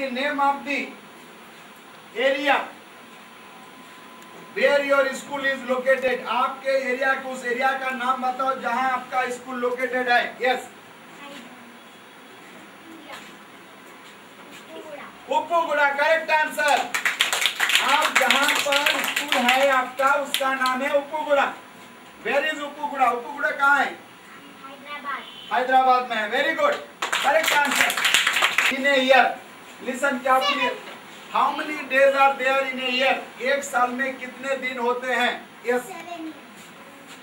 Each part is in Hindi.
the name of the area where your school is located. आपके एरिया के उस एरिया का नाम बताओ जहाँ आपका स्कूल लोकेटेड है। यस उप्पूगुड़ा करेक्ट आंसर आप जहाँ पर स्कूल है आपका उसका नाम है उप्पूगुड़ा वेर इज़ उप्पूगुड़ा उप्पूगुड़ा कहाँ है? हैदराबाद में है। Very good correct answer in year listen carefully how many days are there in year एक साल में कितने दिन होते हैं? Yes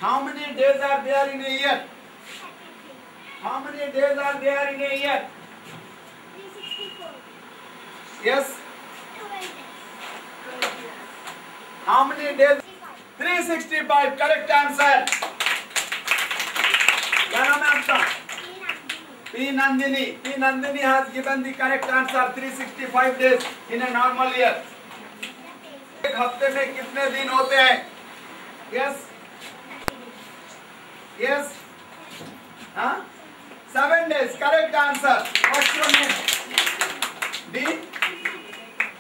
how many days are there in year how many days are there in year yes how many days 365 correct answer क्या नाम है आपका P Nandini P Nandini has given the correct answer 365 days in a normal year एक हफ़्ते में कितने दिन होते हैं? यस यस हाँ? 7 डेज़ करेक्ट आंसर ऑप्शन में D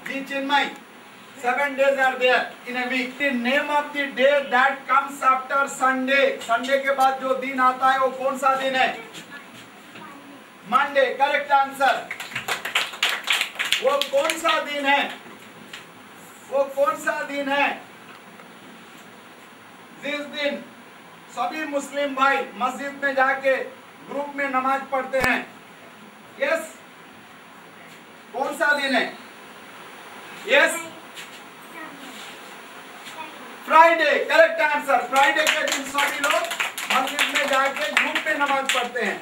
D Chennai Seven days are there in a week. The name of the day that comes after Sunday. Sunday के बाद जो दिन आता है वो कौन सा दिन है? मंडे करेक्ट आंसर वो कौन सा दिन है? वो कौन सा दिन है? जिस दिन सभी मुस्लिम भाई मस्जिद में जाके ग्रुप में नमाज़ पढ़ते हैं। यस कौन सा दिन है? Yes Friday correct answer Friday के दिन सभी लोग मस्जिद में जाके ग्रुप में नमाज़ पढ़ते हैं।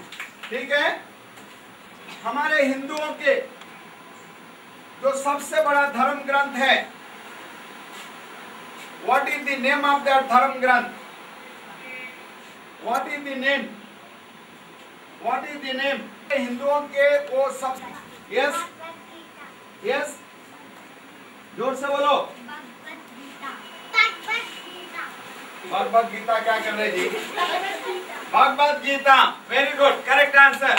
ठीक है? हमारे हिंदुओं के जो सबसे बड़ा धर्म ग्रंथ है what is the name of that धर्म ग्रंथ? What is the name what is the name हिंदुओं के वो सब यस यस ज़ोर से बोलो। भगवत गीता क्या कर रहे जी? Bhagavad Gita. Very good correct answer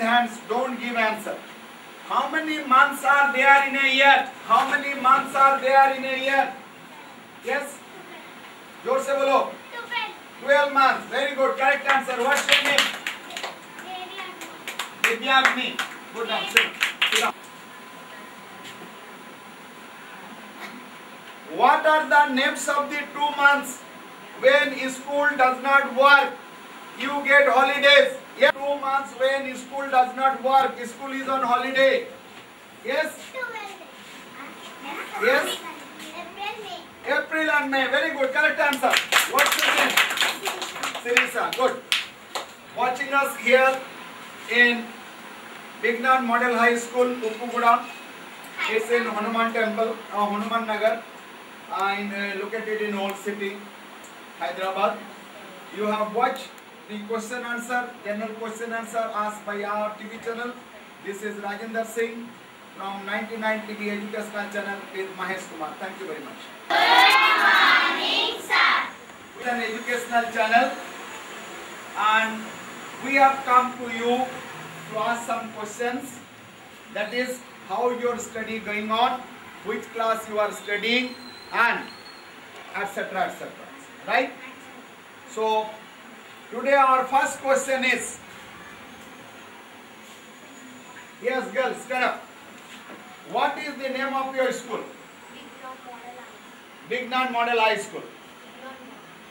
hands don't give answer how many months are there in a year how many months are there in a year yes जोर से बोलो 12 months very good correct answer what's your name दिव्याग्नि good now sit sit down what are the names of the two months when school does not work you get holidays yeah two months when school does not work. School is on holiday. Yes? Yes? April and may. Very good. Correct answer. What's your name? Sirisa good. Watching us here in Bignan Model High School, Uppuguda. It's in Hanuman Temple, uh, Hanuman Nagar, in, uh, located in Old City, Hyderabad. You have watched the question answer, general question answer asked by our TV channel. This is Rajendra Singh from 99 TV Educational Channel with Mahesh Kumar. Thank you very much. Good morning, sir. It's an educational channel and we have come to you to ask some questions. That is how your study going on, which class you are studying and etc etc. Right? So today our first question is Yes girls, stand up. What is the name of your school? Bignan Model High School.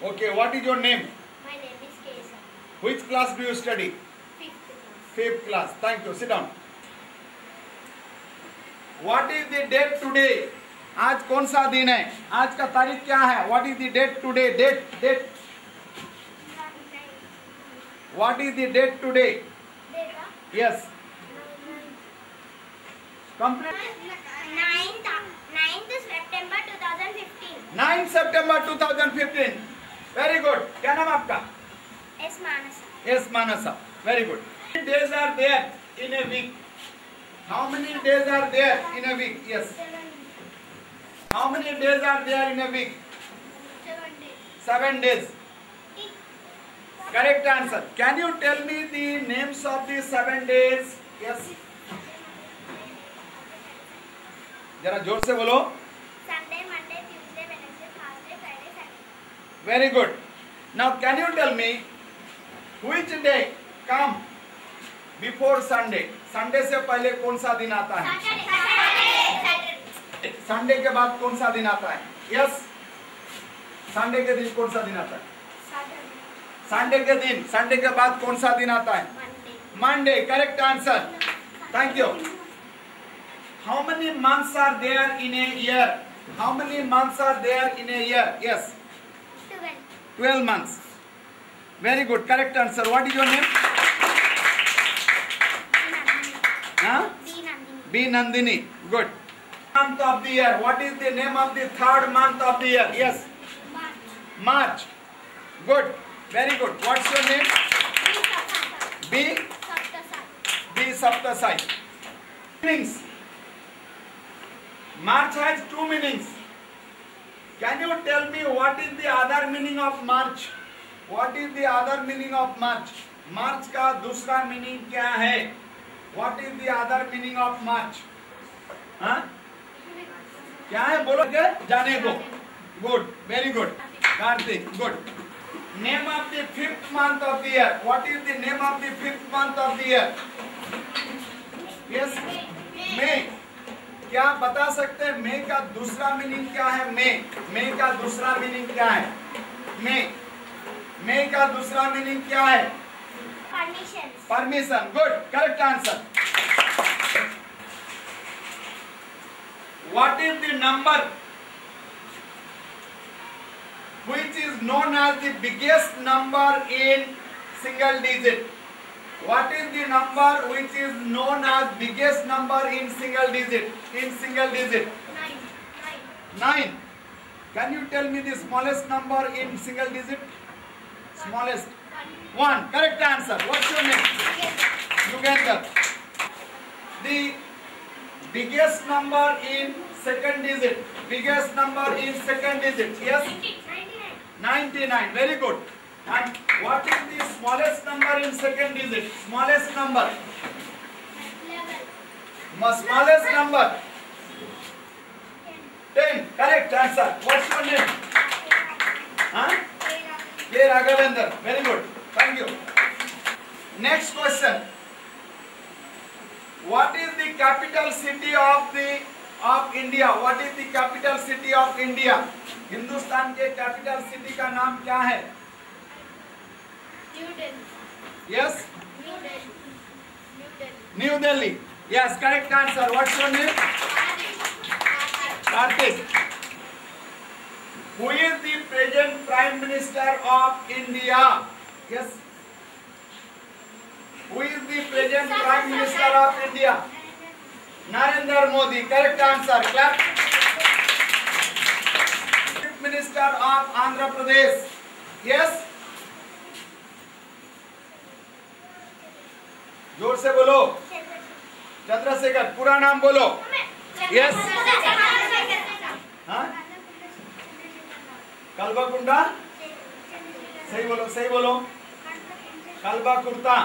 Okay, what is your name? My name is Kesa. Which class do you study? Fifth class. Fifth class. Thank you. Sit down. What is the date today? आज कौन सा दिन है आज का तारीख क्या है what is the date today date date what is the date today Data. Yes complete Ninth, ninth September 2015. 9 सितंबर 2015 वेरी गुड क्या नाम आपका S. Manasa. Yes, Manasa. Very good. How many days are there in a week? How many days are there in a week? Yes. How many days are there in a week? Seven days. Seven days. Correct answer can you tell me the names of the seven days? Yes. जरा ज़ोर से बोलो। Sunday Monday Tuesday Wednesday Thursday Friday Saturday very good now can you tell me which day come before Sunday Sunday से पहले कौन सा दिन आता है? संडे के बाद कौन सा दिन आता है? यस संडे के दिन कौन सा दिन आता है? संडे के दिन संडे के बाद कौन सा दिन आता है? Monday correct answer thank you how many months are there in a year how many months are there in a year yes twelve months very good correct answer what is your name B Nandini good month of the year what is the name of the third month of the year yes March good very good what's your name B. b Saptasai. Meanings march has two meanings can you tell me what is the other meaning of march what is the other meaning of march march का दूसरा मीनिंग क्या है what is the other meaning of march हाँ क्या है बोलो के जाने को good very good Kartik good name of the fifth month of the year what is the name of the fifth month of the year yes May क्या बता सकते हैं? मे का दूसरा मीनिंग क्या है? मे मे का दूसरा मीनिंग क्या है? मे मे का दूसरा मीनिंग क्या है? Permissions. Permission good correct answer what is the number which is known as the biggest number in single digit what is the number which is known as biggest number in single digit in single digit Nine. Nine. 9 can you tell me the smallest number in single digit smallest One. 1 correct answer what's your name Yugandhar. The biggest number in second digit. Biggest number in second digit. Yes. 99. Very good. And what is the smallest number in second digit? Smallest number. Ma- Smallest number. 10. Correct answer. What's your name? Huh? K. Raghavendra. Very good. Thank you. Next question. What is the capital city of the of India what is the capital city of India Hindustan के कैपिटल सिटी का नाम क्या है? New Delhi yes correct answer what your name Kartik who is the present prime minister of India yes who is the present prime minister of India Narendra Modi. Correct answer. Clap. Minister of Andhra Pradesh. Yes. ज़ोर से बोलो चंद्रशेखर पूरा नाम बोलो. हाँ कलबा कुंडा सही बोलो सही बोलो कलबा Kurta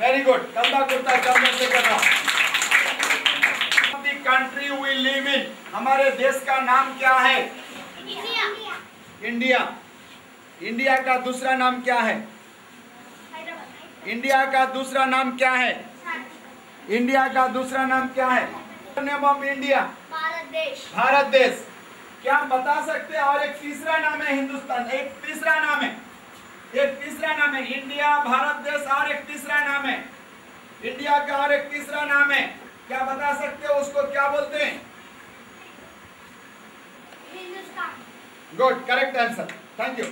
very good Kalva Kurta Chandrashekar Rao the country we live in हमारे देश का नाम क्या है? India. इंडिया। इंडिया का दूसरा नाम क्या है? इंडिया का दूसरा नाम क्या है? इंडिया का दूसरा नाम क्या है? नेम ऑफ़ इंडिया भारत देश। भारत देश। क्या बता सकते हैं? और एक तीसरा नाम है हिंदुस्तान। एक तीसरा नाम है। एक तीसरा नाम है इंडिया भारत देश और एक तीसरा नाम है। इंडिया का और एक तीसरा नाम है। क्या बता सकते हो उसको? क्या बोलते हैं? Good correct answer thank you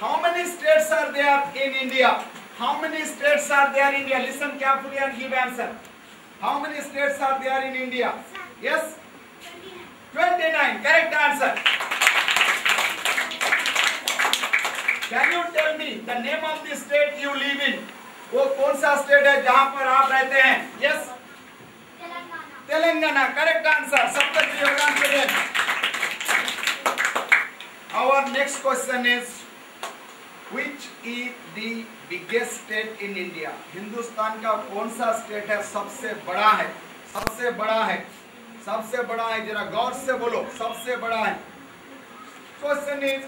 how many states are there in India how many states are there India listen carefully and give answer how many states are there in India yes 29. Correct answer. Can you tell me the name of the state you live in? वो कौन सा स्टेट है जहाँ पर आप रहते हैं यस तेलंगाना करेक्ट आंसर सब तक योगदान के लिए our next question is Which is the biggest state in India? Hindustan का कौन सा स्टेट है सबसे बड़ा है सबसे बड़ा है सबसे बड़ा है जरा गौर से बोलो सबसे बड़ा है। Question is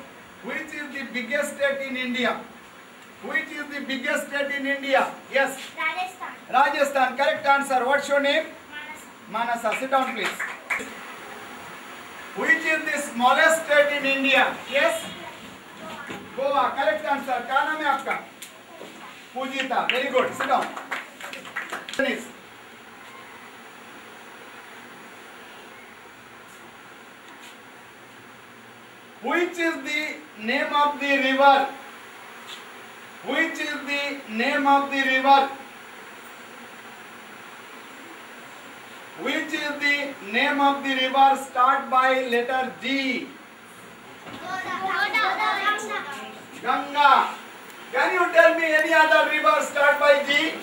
which is the biggest state in India which is the biggest state in India yes Rajasthan Rajasthan correct answer what's your name Manas sit down please which is the smallest state in India yes Goa correct answer क्या नाम है आपका Poojitha very good sit down Which is the name of the river? Which is the name of the river? Which is the name of the river start by letter G? Ganga. Can you tell me any other river start by G?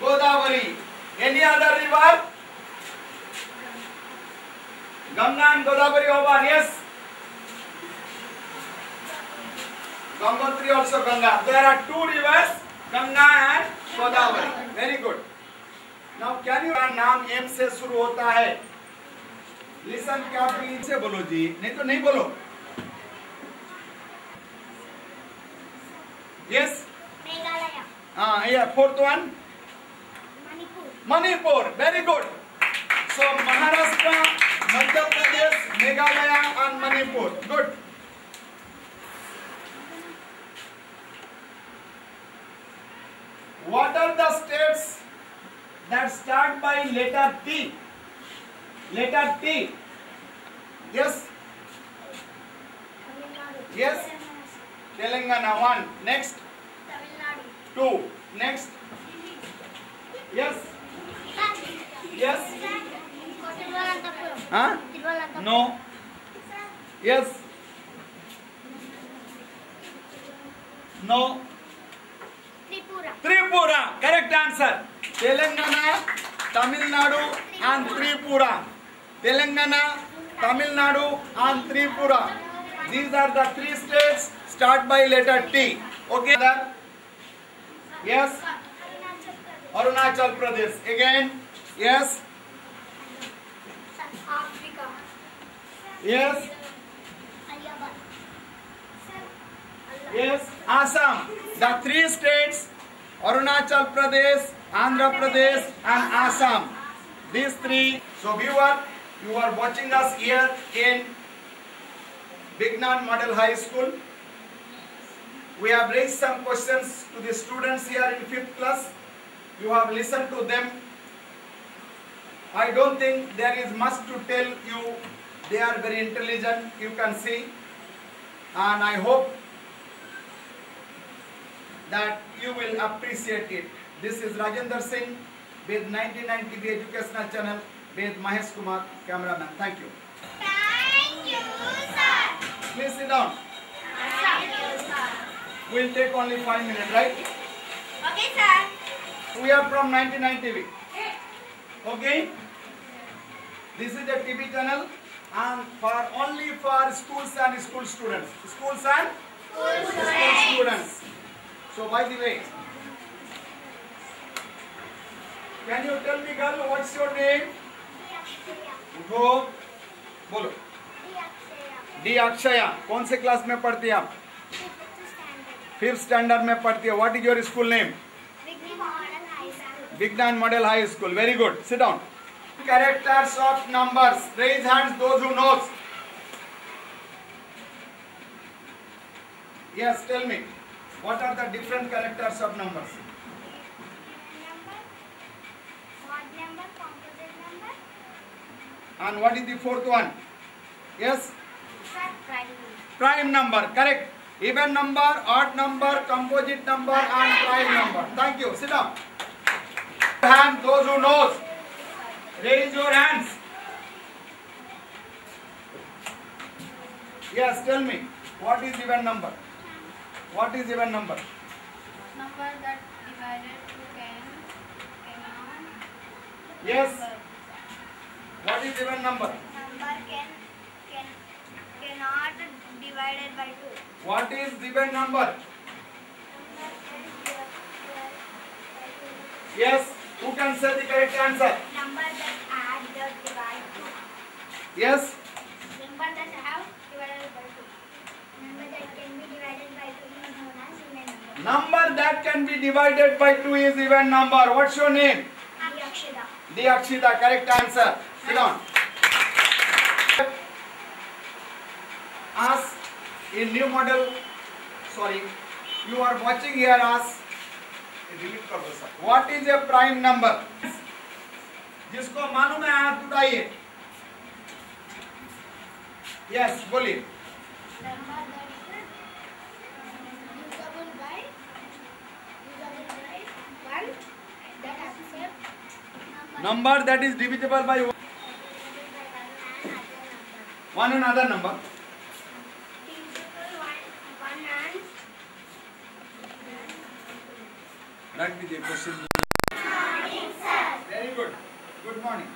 Godavari. Any other river? Ganga and Godavari over. Yes. Gangotri also Ganga. There are two rivers, Ganga and Godavari. Very good. Now can you नाम M से शुरू होता है लिसन carefully से बोलो जी नहीं तो नहीं बोलो yes Meghalaya. हाँ yeah fourth one Manipur. Manipur very good so Maharashtra Madhya Pradesh Meghalaya and Manipur what are the states that start by letter T letter T yes. Yes. Telangana one. Next. Tamil Nadu. two. Next. Yes. Yes. Huh? No. Yes. No Tripura. Tripura correct answer Telangana Tamil Nadu and Tripura Telangana Tamil Nadu and Tripura these are the three states start by letter T okay Other? yes Arunachal Pradesh again yes Africa. yes Yes, Assam. The three states, Arunachal Pradesh, Andhra Pradesh and Assam. These three. So viewer, you are watching us here in Bignan Model High School. We have raised some questions to the students here in 5th class. You have listened to them. I don't think there is much to tell you. They are very intelligent, you can see. And I hope that you will appreciate it. This is Rajendra Singh with 99 TV Educational Channel with Mahesh Kumar, cameraman. Thank you. Thank you, sir. Please sit down. Thank you, sir. We'll take only 5 minutes, right? Okay, sir. We are from 99 TV. Okay? This is a TV channel and for only for schools and school students. Schools and school students. So by the way, can you tell me girl what's your name? उठो। बोलो। डी अक्षया। कौन से क्लास में पढ़ती है आप? फिफ्थ स्टैंडर्ड में पढ़ती है। What is your school name Vigyan model high school very good sit down characters of numbers raise hands those who knows yes tell me. What are the different characters of numbers? And what is the fourth one? Yes? Prime number correct. Even number odd number composite number and prime number. Thank you. Sit down. Hand those who knows. Raise your hands. Yes tell me what is even number what is even number Number that divided to can cannot yes what is even number number can can cannot divided by 2. What is given number? Yes. Who can say the correct answer? Number that add the divide 2. Yes. Number that have number. That can be divided by 2 is even number. What's your name? Yakshida. Diakshita. Correct answer. Sit down. Ask in new model. Sorry. You are watching here. Sir. What is a prime number? जिसको मालूम है हाथ उठाइए. Yes, बोलिए. Number that is usable by usable by 1 that accept Number that is divisible by one another number. divisible one one and रख दीजिए question very good good morning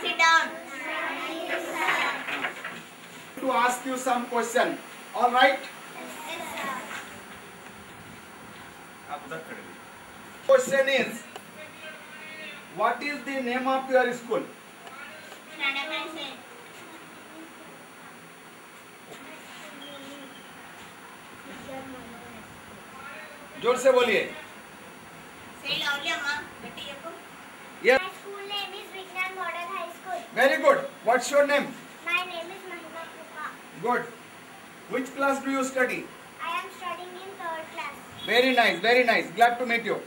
sit down. to ask you some question all right आप उधर खड़े रहिए question is what is the name of your school ज़ोर से बोलिए yes My school name is Vignan Model High School. very good what's your name My name is Mahima Puka. good which class do you study I am studying in third class. very nice very nice glad to meet you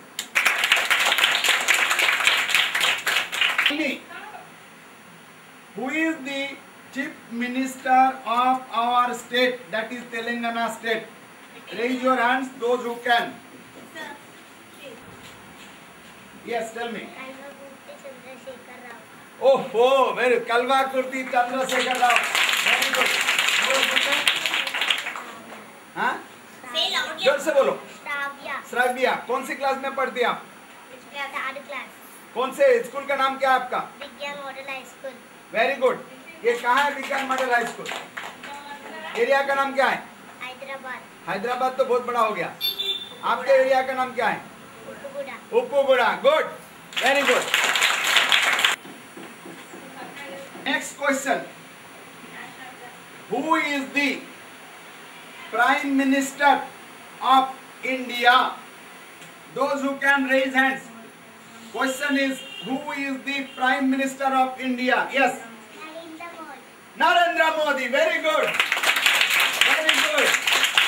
Tell who is the chief minister of our state that is telangana state raise your hands those who can yes tell me Kalvagurti Chandrasekhar Rao. ओहो very Kalva Kurti Chandrashekar Rao very good हाँ. ज़ोर से बोलो. श्राव्या कौन सी क्लास में पढ़ती हैं आप class. कौन से स्कूल का नाम क्या है आपका? Vigyan Model High School. Very good ये कहाँ है Vignan model high school? Area का नाम क्या है? Hyderabad. हैदराबाद तो बहुत बड़ा हो गया। आपके एरिया का नाम क्या है. Uppuguda. Good very good next question who is the prime minister of India those who can raise hands Question is who is the prime minister of India yes Narendra Modi. Narendra Modi very good very good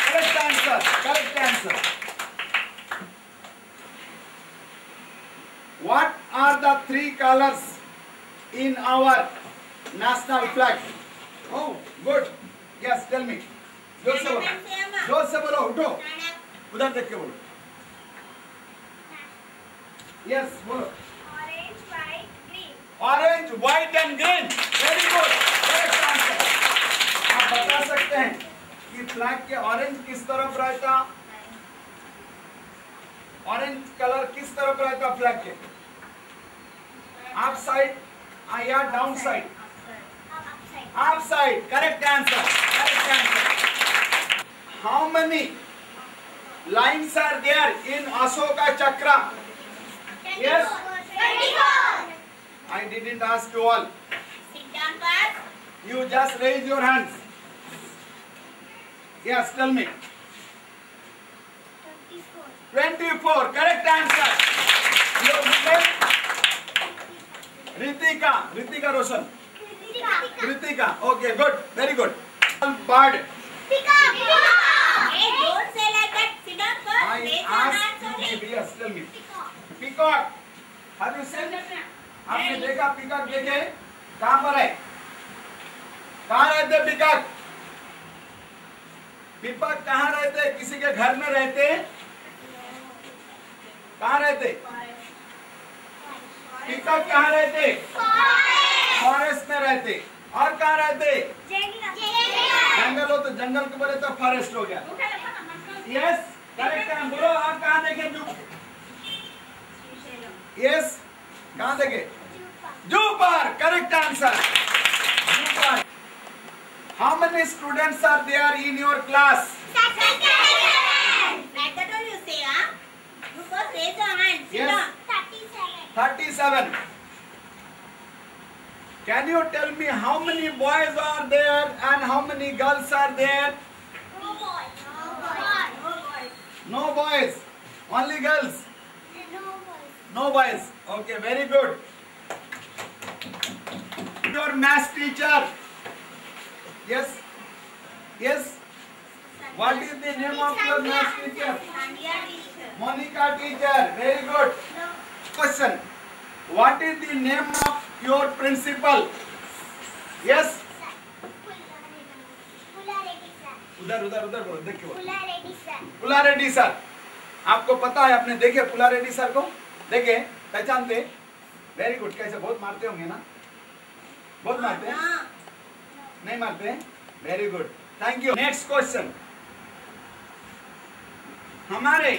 correct answer correct answer What are the three colors in our national flag? Oh, good. Yes, tell me. जोर से बोलो जोर से बोलो उठो उधर देख के बोलो यस बोलो Orange, white, green. Orange white and green very good correct answer आप बता सकते हैं कि फ्लैग के ऑरेंज किस तरफ़ रहता? ऑरेंज कलर किस तरफ़ रहता फ्लैग के? अप साइड या down side. Up side correct answer correct answer how many lines are there in Ashoka Chakra Yes. 24. I didn't ask you all. Sit down first. You just raise your hands. Yes, tell me. 24. 24. Correct answer. Your name? Ritika. Ritika Roshan. Pika. Ritika. Okay, good. Very good. Bird. Pika. Hey, don't say like that. Sit down first. I Raise your hands asked only. you. Yes, tell me. You आपने देखा पिकॉक देखे कहाँ पर है? कहाँ रहते पिकॉक? पिकॉक कहाँ रहते किसी के घर में रहते कहाँ रहते पिकॉक कहाँ रहते फॉरेस्ट में रहते और कहाँ रहते जंगल हो तो जंगल के बोले तो फॉरेस्ट हो गया। यस करेक्ट बोलो आप कहाँ देखे यस कहाँ देखे जू पर करेक्ट आंसर जू पर How many students are there in your class? Like that all you say, huh? You first raise your hand. Sit Yes. down. 37. Can you tell me how many boys are there and how many girls are there? No boys. No boys. No boys, only girls. No boys. Okay, very good. Your math teacher. Yes. Yes. What is the name of your math teacher? Monica teacher. Very good. Question. What is the name of your principal? Yes. उधर उधर उधर बोलो देखिए पुला रेड्डी सर आपको पता है आपने देखे पुला रेड्डी सर को देखे पहचानते? वेरी गुड कैसे? बहुत मारते होंगे ना? बहुत मारते हैं? हाँ. नहीं मारते हैं? Very good thank you next question हमारे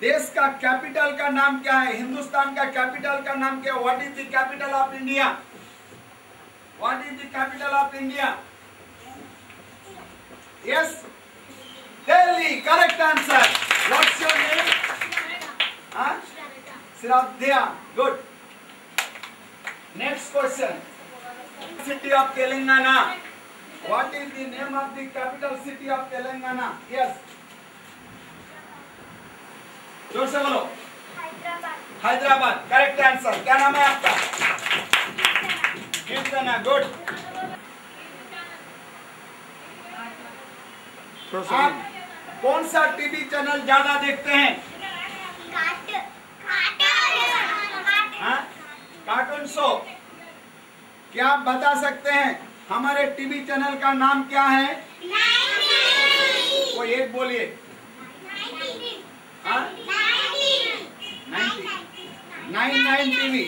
देश का कैपिटल का नाम क्या है? हिंदुस्तान का कैपिटल का नाम क्या है? What is the capital of India what is the capital of India yes Delhi correct answer what's your name हाँ Shraddha good next question city of telangana what is the name of the capital city of telangana yes ज़ोर से बोलो हैदराबाद करेक्ट आंसर क्या नाम है आपका कीर्तना गुड आप कौन सा टीवी चैनल ज़्यादा देखते हैं? हाँ? Cartoon show. क्या आप बता सकते हैं हमारे टीवी चैनल का नाम क्या है? कोई एक बोलिए। हाँ? Nine nine TV.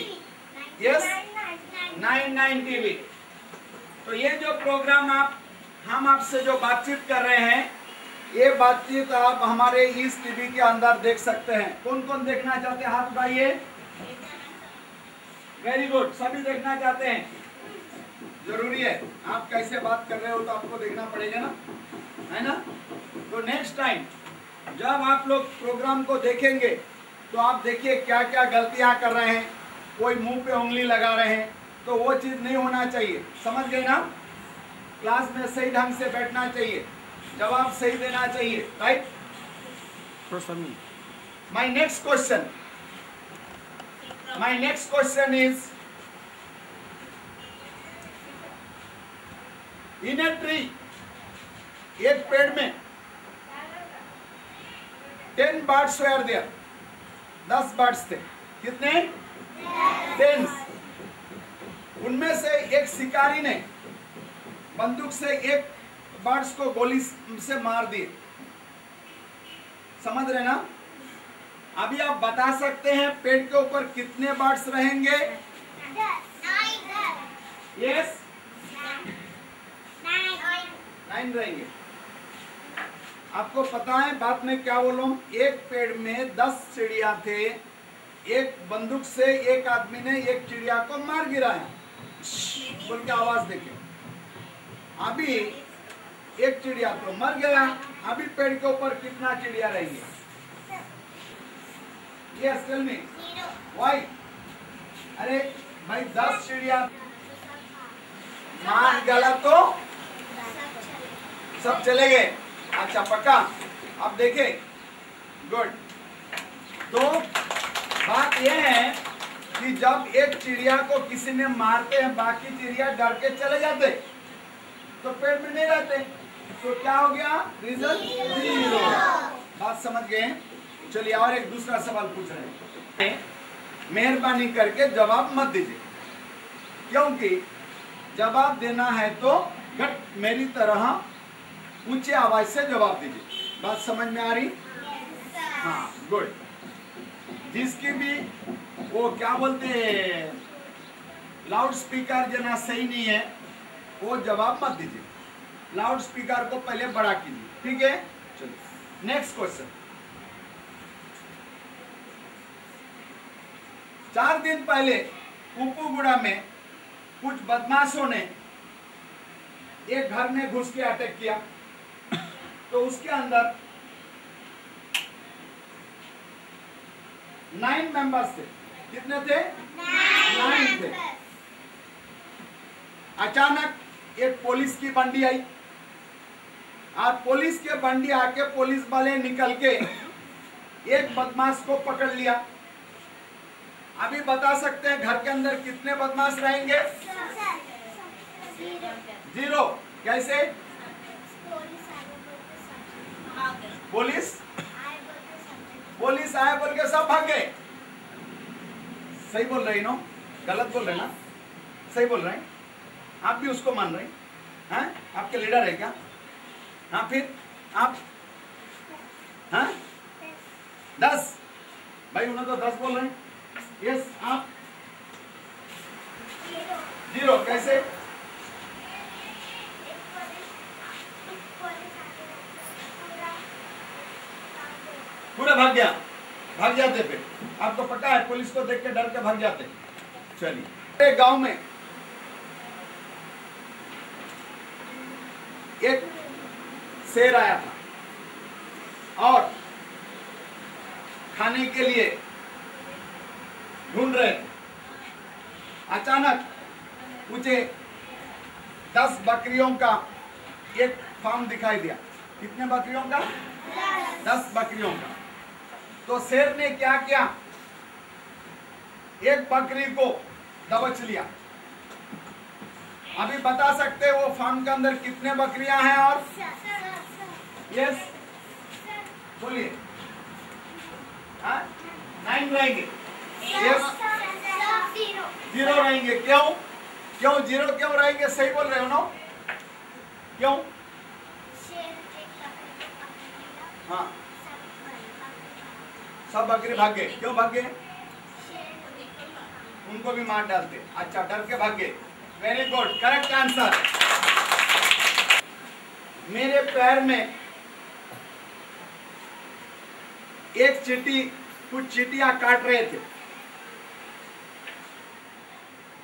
Yes nine nine TV. तो ये जो प्रोग्राम आप, हम आपसे जो बातचीत कर रहे हैं ये बातचीत आप हमारे इस टीवी के अंदर देख सकते हैं। कौन कौन देखना चाहते हैं हाथ उठाइए? वेरी गुड सभी देखना चाहते हैं। ज़रूरी है, आप कैसे बात कर रहे हो तो आपको देखना पड़ेगा ना, है ना? तो नेक्स्ट टाइम जब आप लोग प्रोग्राम को देखेंगे तो आप देखिए क्या क्या गलतियाँ कर रहे हैं। कोई मुँह पे उंगली लगा रहे हैं तो वो चीज़ नहीं होना चाहिए। समझ गए ना? क्लास में सही ढंग से बैठना चाहिए। जवाब सही देना चाहिए right my next question my next question is in a tree एक पेड़ में टेन बर्ड्स वेयर देयर दस बर्ड्स थे। कितने? टेन उनमें से एक शिकारी ने बंदूक से एक बर्ड्स को गोली से मार दिए। समझ रहे ना? अभी आप बता सकते हैं पेड़ के ऊपर कितने बर्ड्स रहेंगे? यस नाइन रहेंगे। आपको पता है बात में क्या बोलूँ एक पेड़ में दस चिड़िया थे, एक बंदूक से एक आदमी ने एक चिड़िया को मार गिराया। बोल के आवाज़ देखे। अभी एक चिड़िया तो मर गया, अभी पेड़ के ऊपर कितना चिड़िया रहेंगे? अरे, भाई, दस चिड़िया। मार गला तो? सब चले गए। अच्छा पक्का? अब देखे। गुड तो बात यह है कि जब एक चिड़िया को किसी ने मारते हैं, बाकी चिड़िया डर के चले जाते तो पेड़ में नहीं रहते। तो क्या हो गया? रिज़ल्ट ज़ीरो बात समझ गए चलिए और एक दूसरा सवाल पूछ रहे हैं। मेहरबानी करके जवाब मत दीजिए। क्योंकि जवाब देना है तो घट मेरी तरह ऊँचे आवाज़ से जवाब दीजिए। बात समझ में आ रही? हाँ गुड जिसकी भी, वो क्या बोलते हैं? लाउड स्पीकर जना सही नहीं है, वो जवाब मत दीजिए। लाउड स्पीकर को पहले बड़ा कीजिए ठीक है? चलो नेक्स्ट क्वेश्चन चार दिन पहले कुपुगुड़ा में कुछ बदमाशों ने एक घर में घुस के अटैक किया। तो उसके अंदर नाइन मेंबर्स थे। कितने थे? नाइन थे। अचानक एक पुलिस की बंडी आई। और पुलिस के बंडी आके पुलिस वाले निकल के एक बदमाश को पकड़ लिया। अभी बता सकते हैं घर के अंदर कितने बदमाश रहेंगे? ज़ीरो। कैसे? पुलिस? पुलिस आए बोल के सब भाग। गए सही बोल रही नो? गलत बोल रहे ना? सही बोल रहे हैं? आप भी उसको मान रहे हैं? हैं? आपके लीडर है क्या? हाँ फिर आप हाँ? दस। भाई, उन्होंने तो दस बोल रहे हैं। यस आप? ज़ीरो कैसे? पूरा भाग गया। भाग जाते फिर। आपको तो पता है, पुलिस को देख के डर के भाग जाते। चलिए। गाँव में एक शेर आया था। और खाने के लिए ढूंढ रहे थे। अचानक मुझे दस बकरियों का एक फार्म दिखाई दिया। कितने बकरियों का? दस बकरियों का। तो शेर ने क्या किया? एक बकरी को दबच लिया। अभी बता सकते हैं फार्म के अंदर कितने बकरियाँ हैं और? यस बोलिए? नाइन रहेंगे यस ज़ीरो रहेंगे क्यों? क्यों? ज़ीरो क्यों रहेंगे सही बोल रहे हो ना? क्यों? हाँ। सब बकरी भाग क्यों भाग उनको भी मार डालते। अच्छा डर के भाग वेरी गुड करेक्ट आंसर मेरे पैर में एक चीटी, कुछ चीटियाँ काट रहे थे।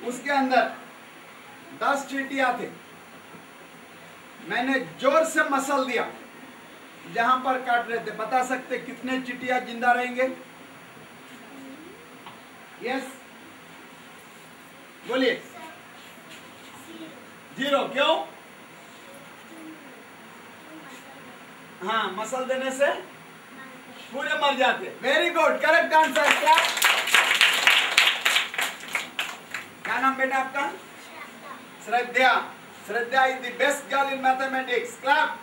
उसके अंदर दस चीटियाँ थे। मैंने ज़ोर से मसल दिया, जहाँ पर काट रहे थे। बता सकते कितने चिटिया ज़िंदा रहेंगे? यस बोलिए। ज़ीरो क्यों? हाँ मसल देने से पूरे मर जाते। वेरी गुड करेक्ट आंसर क्या क्या नाम बेटा आपका? Shraddha. Shraddha is the best girl in mathematics clap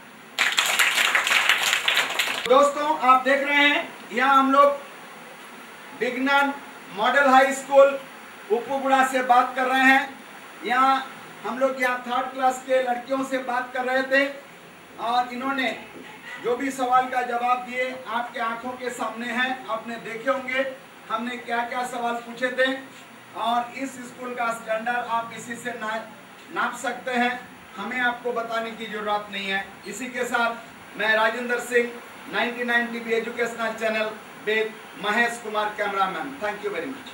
दोस्तों, आप देख रहे हैं, यहाँ हम लोग Vignan model high school Uppuguda से बात कर रहे हैं। यहाँ हम लोग यहाँ थर्ड क्लास के लड़कियों से बात कर रहे थे और इन्होंने जो भी सवाल का जवाब दिए आपके आँखों के सामने है आपने देखे होंगे। हमने क्या क्या सवाल पूछे थे और इस स्कूल का स्टैंडर्ड आप इसी से ना, नाप सकते हैं। हमें आपको बताने की ज़रूरत नहीं है। इसी के साथ मैं Rajendra Singh 99 TV educational channel with Mahesh Kumar cameraman thank you very much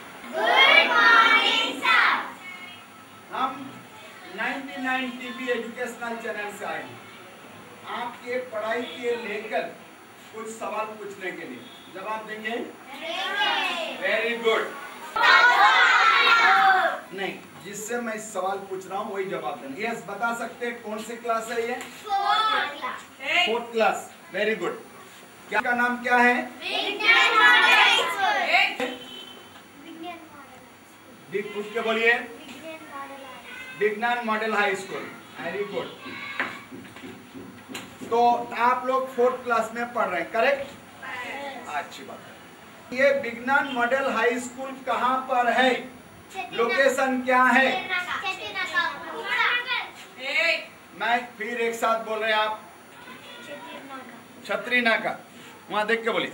हम 99 टीवी एजुकेशनल चैनल से आए हैं। आपके पढ़ाई के लेकर कुछ सवाल पूछने के लिए। जवाब देंगे? वेरी गुड नहीं जिससे मैं सवाल पूछ रहा हूँ वही जवाब देना। यस बता सकते हैं कौन सी क्लास है ये? फोर्थ क्लास वेरी गुड क्या का नाम क्या है? बिग पूछ के बोलिए। Vigyan model high school. Very good तो आप लोग फोर्थ क्लास में पढ़ रहे हैं करेक्ट अच्छी बात है। ये विज्ञान मॉडल हाई स्कूल कहाँ पर है? लोकेशन क्या है? मैं फिर एक साथ बोल रहे हैं आप। छतरी नाका वहाँ देख के बोलिए।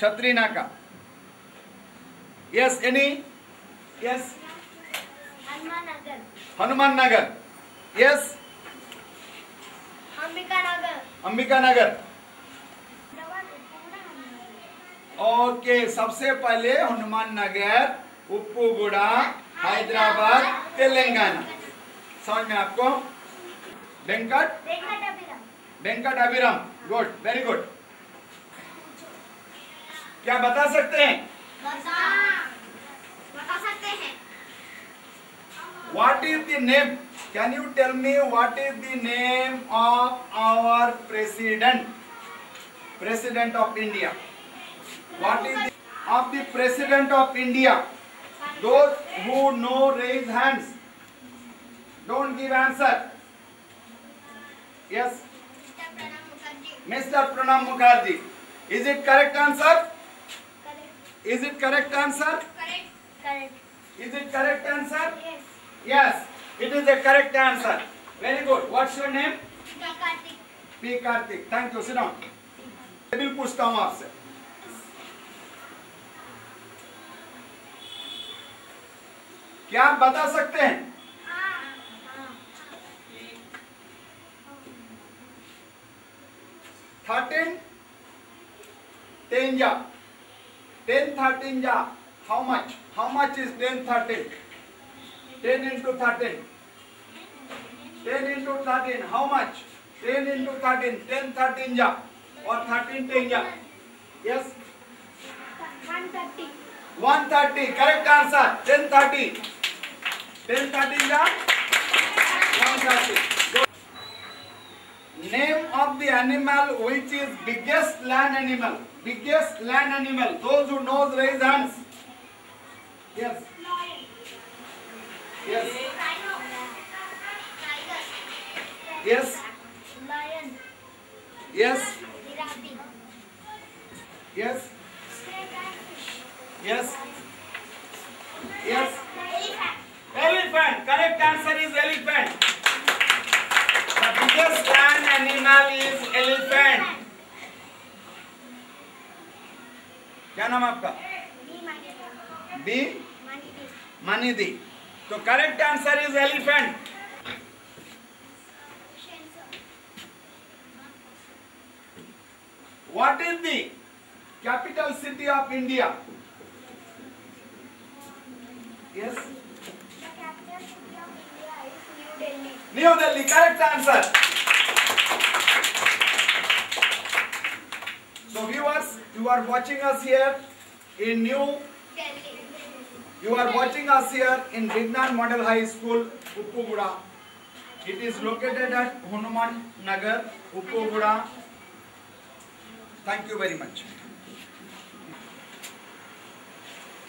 Chatri Naka yes any yes Hanuman Nagar yes Ambika Nagar okay सबसे पहले हनुमान नगर उप्पूगुड़ा हैदराबाद तेलंगाना। समझ में आपको? Venkat? Venkat Abhiram Venkat Abhiram good very good क्या बता सकते हैं? बता। बता सकते हैं। What is the name? Can you tell me what is the name of our president? President of India. What is the of the president of India? Those who know raise hands. Don't give answer. Yes. Mr. Pranam Mukherjee. Is it correct answer? Correct. Is it correct answer? Correct. Correct. Is it correct answer? Yes. Yes, it is a correct answer. Very good. What's your name? Kartik P Kartik thank you सिनो बिल पूछता हूँ आपसे क्या आप बता सकते हैं? थर्टीन टेन जा. टेन थर्टीन जा. How much how much is ten thirteen ten into thirteen ten into thirteen how much ten into thirteen ten thirteen जा और थर्टीन टेन जा yes one thirty one thirty correct answer ten thirty ten thirteen जा one thirty Name of the animal which is biggest land animal. Biggest land animal. Those who knows raise hands. Yes. Yes. Yes. Lion Yes. Giraffe Yes. Yes. Yes. Elephant. Correct answer is elephant. The biggest land animal is elephant. क्या नाम आपका बी मनीदी तो correct answer is elephant What is the capital city of India? Yes. New Delhi, correct answer. So viewers, you are watching us here in New, You are watching us here in Vignan Model High School, Uppuguda. It is located at Hanuman Nagar, Uppuguda. Thank you very much.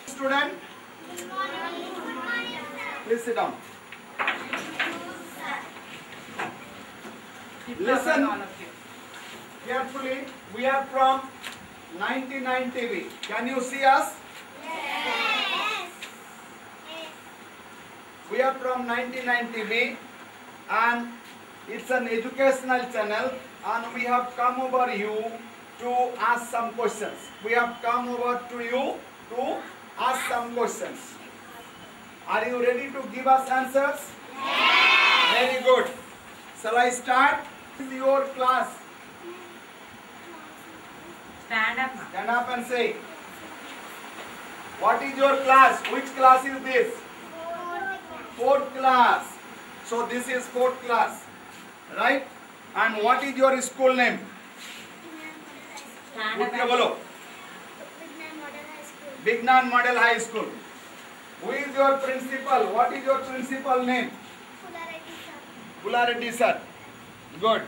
Student, please sit down. Listen carefully. We are from 99 TV. Can you see us? We are from 99 TV and it's an educational channel and we have come over you to ask some questions. We have come over to you to ask some questions. Are you ready to give us answers? Yes. Very good. Shall I start? This is your class. Stand up. Stand up and say. What is your class? Which class is this? fourth class. So this is fourth class, right? And what is your school name? Uttiya bolo. Bignan Model High School. Who is your principal? What is your principal name? Pularity sir. Good.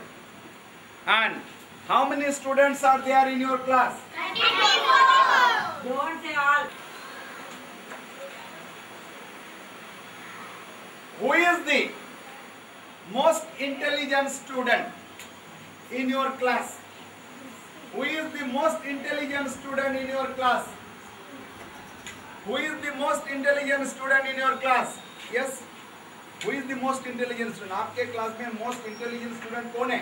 And how many students are there in your class? Ninety-four. Don't say all. Who is the most intelligent student in your class? Who is the most intelligent student in your class? Who is the most intelligent student in your class? Yes? Who is the most intelligent student? आपके क्लास में most intelligent student कौन है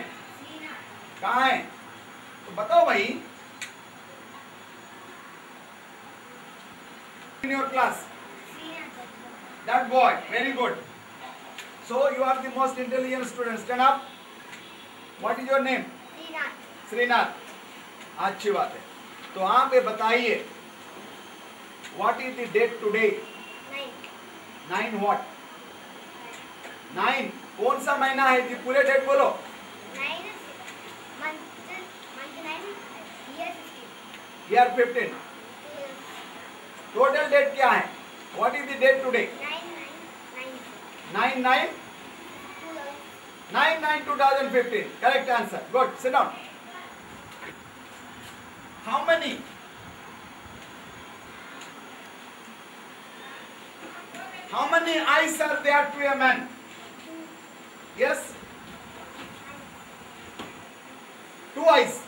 कहाँ है तो बताओ भाई in your class that boy very good So you are the most intelligent student stand up what is your name Srinath अच्छी बात है तो आप ये बताइए what is the date today nine what nine कौन सा महीना है जी पूरे डेट बोलो. ईयर फिफ्टीन टोटल डेट क्या है what is the date today nine two nine two thousand fifteen correct answer good sit down how many How many eyes are there to a man? Yes? Two eyes.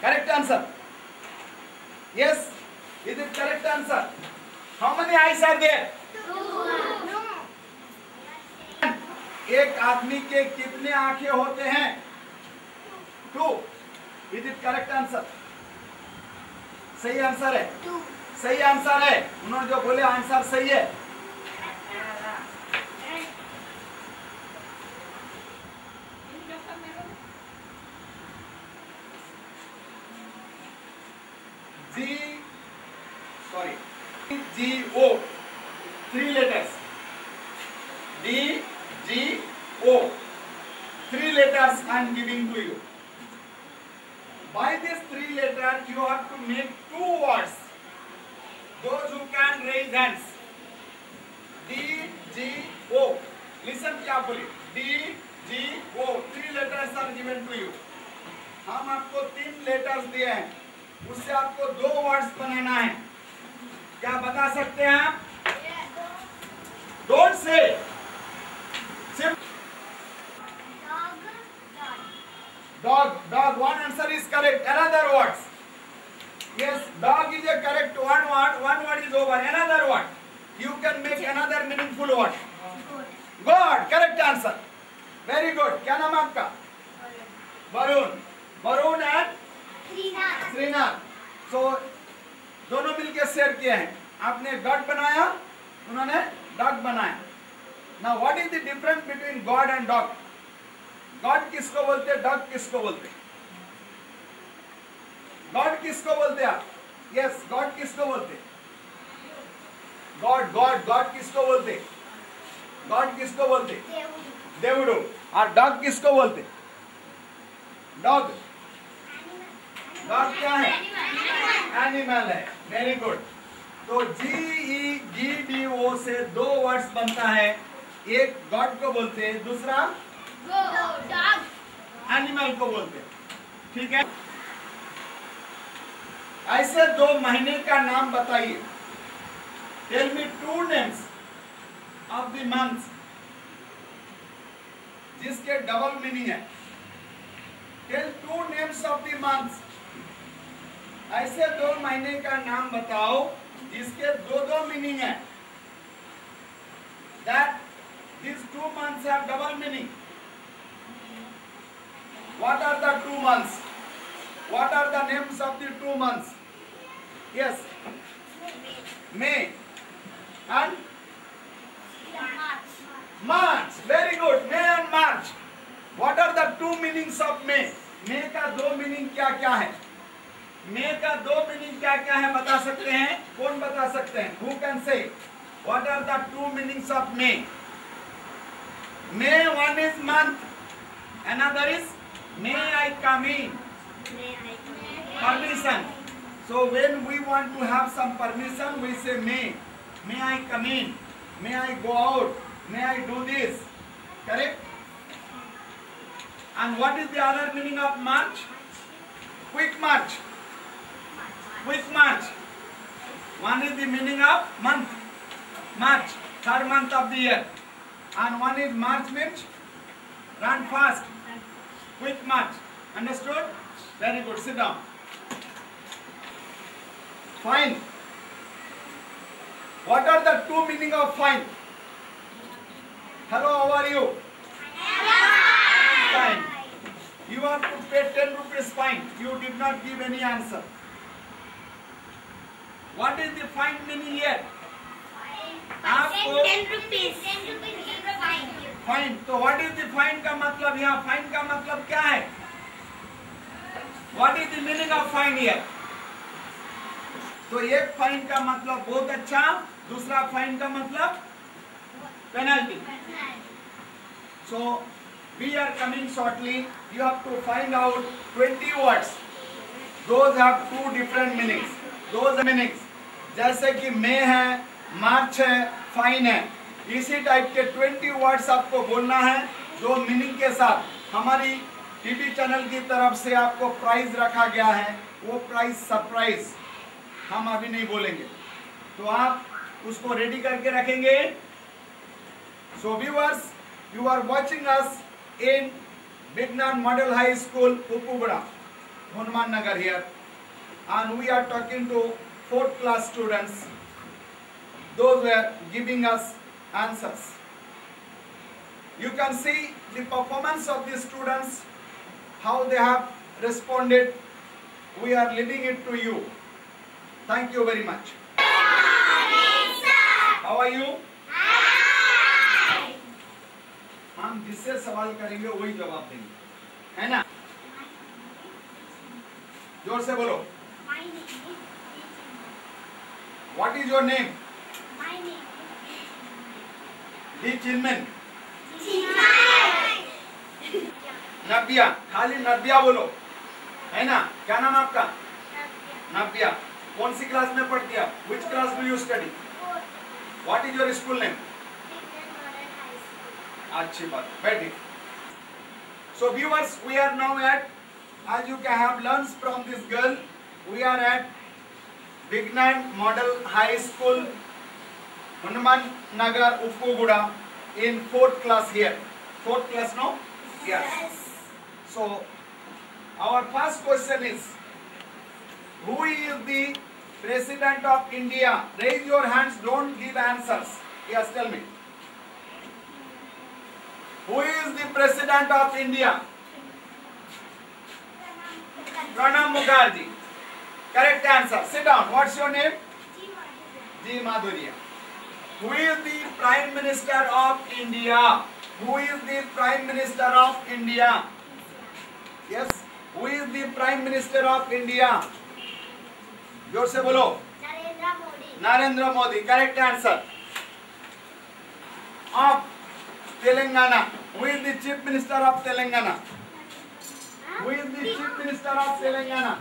Correct answer. Yes? Is it correct answer? How many eyes are there? No. एक आदमी के कितने आँखें होते हैं? Two is it correct answer सही आंसर है? Two. सही आंसर है। उन्होंने जो बोले आंसर सही है। G sorry G O three letters D letters I am giving to you. By this three letters, you have to make two words. Those who can raise hands. D G O. Listen carefully. D G O. Three letters are given to you. हम आपको तीन लेटर्स दिए हैं उससे आपको दो वर्ड्स बनाना है क्या बता सकते हैं आप डोंट से सिर्फ़ Dog. Dog. One answer is correct. Another words. Yes, dog is a correct one word. One word is over. Another word. You can make another meaningful word. God. Correct answer. Very good. क्या नाम आपका? Varun. Varun and Srinath. Srinath. So दोनों मिलके शेयर किए हैं. आपने God बनाया, उन्होंने dog बनाया. Now what is the difference between God and dog? God किसको बोलते हैं? डॉग किसको बोलते हैं? गॉड किसको बोलते हैं आप? यस गॉड किसको बोलते गॉड गॉड गॉड किसको बोलते गॉड किसको बोलते. देवड़ू और डॉग किसको बोलते डॉग डॉग क्या है? एनिमल है. वेरी गुड तो G E G D O से दो वर्ड्स बनता है. एक गॉड को बोलते हैं दूसरा? एनिमल को बोलते हैं। ठीक है? ऐसे दो महीने का नाम बताइए। Tell me two names of the month जिसके डबल मीनिंग है। Tell two names of the month ऐसे दो महीने का नाम बताओ जिसके दो दो मीनिंग है। That this two months have double meaning What are the two months? What are the names of the two months? Yes, May and March. March. Very good. May and March. What are the two meanings of May? May का दो मीनिंग क्या क्या है मे का दो मीनिंग क्या क्या है बता सकते हैं कौन बता सकते हैं who can say what are the two meanings of May May one is month May I come in? Permission. So when we want to have some permission, we say may. May I come in? May I go out? May I do this? Correct? And what is the other meaning of march? Quick march. Quick march. One is the meaning of month. March. Third month of the year. And one is march means run fast quick match. Understood? Very good. Sit down. Fine. What are the two meaning of fine? Hello, how are you? Fine. You have to pay 10 rupees fine. You did not give any answer. What is the fine meaning here? Fine. After 10 rupees. 10 rupees is fine. Fine तो व्हाट इज़ द फाइन का मतलब यहाँ फाइन का मतलब क्या है what is the meaning of fine here तो एक फाइन का मतलब बहुत अच्छा दूसरा फाइन का मतलब penalty so we are coming shortly. You have to find out 20 words. Those have two different meanings. Those are meanings. जैसे कि मे है मार्च है फाइन है इसी टाइप के 20 वर्ड्स आपको बोलना है जो मीनिंग के साथ हमारी टीवी चैनल की तरफ़ से आपको प्राइज रखा गया है वो प्राइज सरप्राइज़ हम अभी नहीं बोलेंगे तो आप उसको रेडी करके रखेंगे so viewers you are watching us in Bignan Model High School, Upugura, Hanuman Nagar here. And we are talking to fourth class students. Those were giving us answers. You can see the performance of the students, how they have responded. We are leaving it to you. Thank you very much. How are you? हम जिससे सवाल करेंगे वही जवाब देंगे है ना ज़ोर से बोलो. What is your name Chinman is Teaching. Nabiya खाली नबिया बोलो। है ना? क्या नाम आपका? नबिया कौन सी क्लास में पढ़ती है which class do you study what is your school name अच्छी बात। बैठी so viewers we are now at as you can have learned from this girl we are at Vignan Model High School. Hanuman Nagar Uppuguda in fourth class here fourth class no yes yes. so our first question is who is the president of India raise your hands don't give answers yes tell me who is the president of India Pranab Mukherjee. Correct answer. Sit down. What's your name? G. Madhurya. Who is the Prime Minister of India? Who is the Prime Minister of India? Yes. Who is the Prime Minister of India? ज़ोर से बोलो Narendra Modi. Narendra Modi correct answer of Telangana who is the chief minister of Telangana who is the chief minister of Telangana.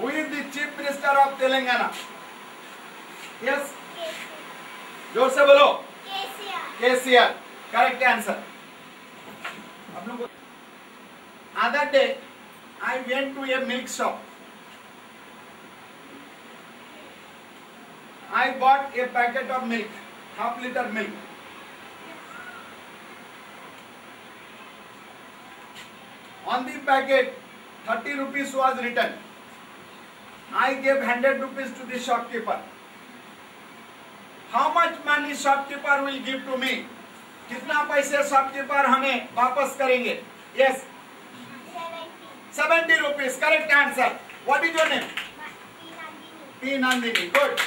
Who is the chief minister of Telangana? Yes, ज़ोर से बोलो. केसीआर करेक्ट आंसर अब लोग other day I went to a milk shop I bought a packet of milk half litre milk on the packet 30 rupees was written i gave 100 rupees to the shopkeeper how much money shopkeeper will give to me कितना पैसे शॉपकीपर हमें वापस करेंगे yes Seventy. 70 rupees correct answer what is your name Nandini. p nandini good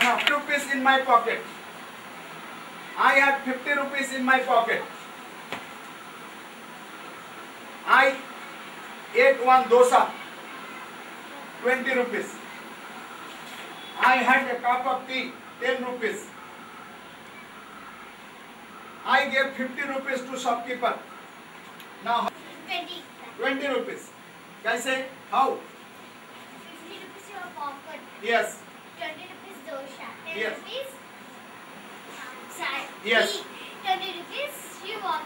I have 2 rupees in my pocket i have 50 ate one dosa 20 rupees i had a cup of tea 10 rupees i gave 50 rupees to shopkeeper now Twenty. 20 rupees कैसे how Fifty rupees your pocket. yes Twenty rupees dosha. Ten Yes. rupees. Sorry. Yes. Twenty rupees you want.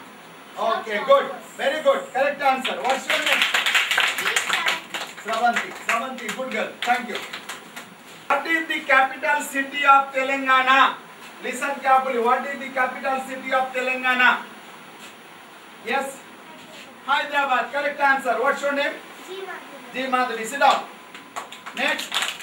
okay good very good correct answer what's your name Sravanti Sravanti good girl thank you what is the capital city of Telangana listen carefully what is the capital city of Telangana yes Hyderabad correct answer what's your name G Madhuri G. Madhuri. sit down next